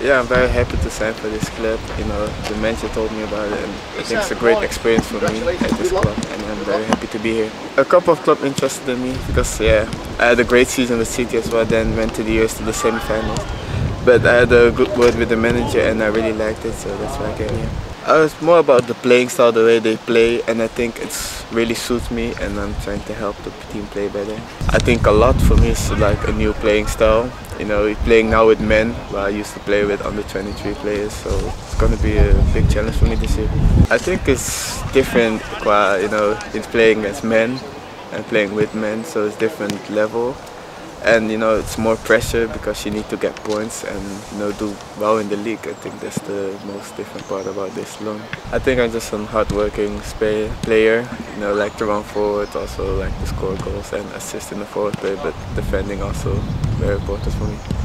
Yeah, I'm very happy to sign for this club. You know, the manager told me about it and I think it's a great experience for me at this club and I'm very happy to be here. A couple of clubs interested in me because yeah, I had a great season with City as well, then went to the US to the semi-finals. But I had a good word with the manager and I really liked it, so that's why I came here. Uh, it's more about the playing style, the way they play, and I think it's really suits me, and I'm trying to help the team play better. I think a lot for me is like a new playing style. You know, playing now with men, where I used to play with under 23 players, so it's going to be a big challenge for me this year. I think it's different, you know, it's playing as men and playing with men, so it's different level and you know it's more pressure because you need to get points and you know do well in the league. I think that's the most different part about this loan. I think I'm just a hard-working player. You know, like to run forward, also like to score goals and assist in the forward play, but defending also very important for me.